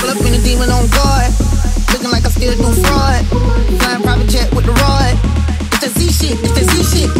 Pull up in a demon on guard. Looking like I still do fraud. Flying private jet with the rod. It's that Z shit, it's that Z shit.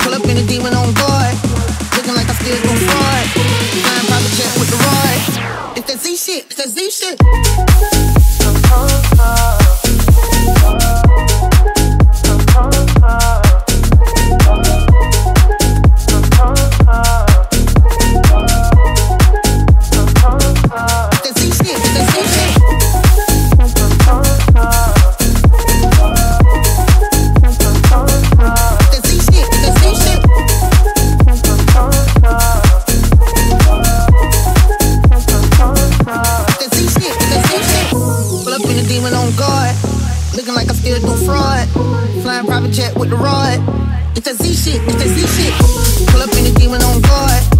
Pull up in a demon on guard. Looking like I still do fraud. Flying private jet with the rod. It's that Z shit, it's that Z shit. flying private jet with the rod. It's that Z shit, it's that Z shit. Pull up in the demon on guard.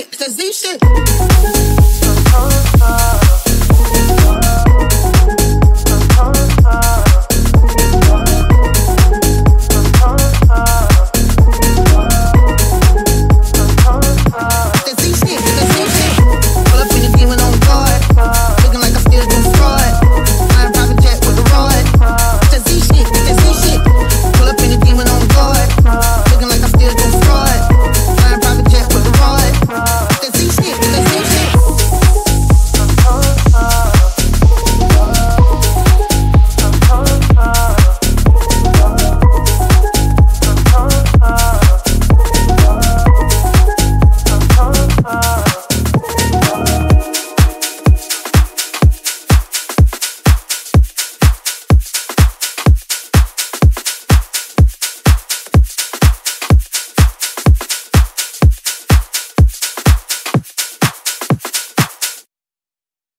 shit, cause these shit.